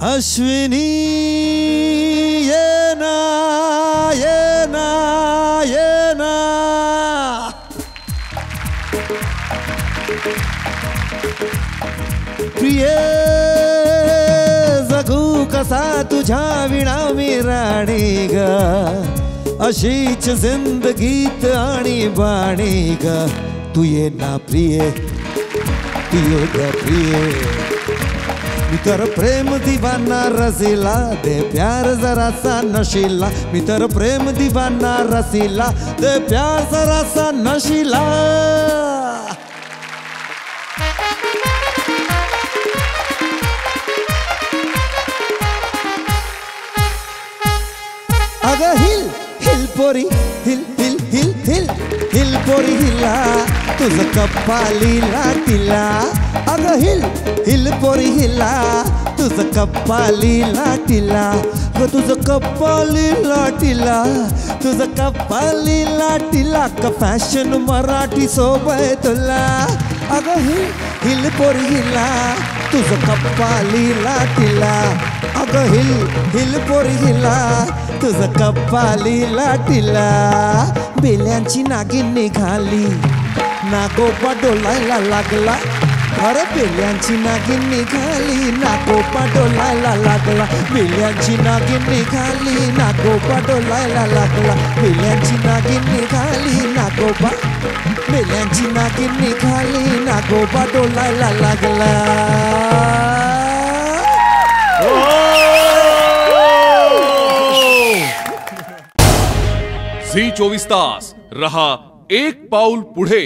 अश्विनी ये ना ये ना ये ना. प्रिय जगू कसा तुझ्या विणा मी राणी ग? अशीच जिंदगीत आणि बाणी ग. तू ये ना प्रिय तू ये प्रिय. मी तर प्रेम दिवाना रसिला दे प्यार जरासा नशिला. मी तर प्रेम दिवाना रसिला दे प्यार जरासा नशिला. अगं हिल हिल पोरी हिल हिल हिल हिल हिल पोरी हिला तुझं कप्पा लिला तिला. अगं हिल हिल पोरी हिला तुझं कप्पाली लाटीला. ग तुझं कप्पाली लाटीला तुझं कप्पाली लाटीला का फॅशन मराठी सोबत तुला. अगं हिल हिल पोरी हिला तुझं कप्पाली लाटीला. अगं हिल हिल पोरी हिला तुझं कप्पाली लाटीला. बेल्यांची नागिन निघाली नागोपा डोलायला लागला. अरे बेल्यांची नागिन निघाली नाको पाटोलायला लागला. बेल्यांची नागिन निघाली नाको पाटोलायला लागला. बेल्यांची नागिन निघाली नागोबा बेल्यांची नागिन निघाली नागोबा डोलायला लागला. झी चोवीस तास रहा एक पाऊल पुढे.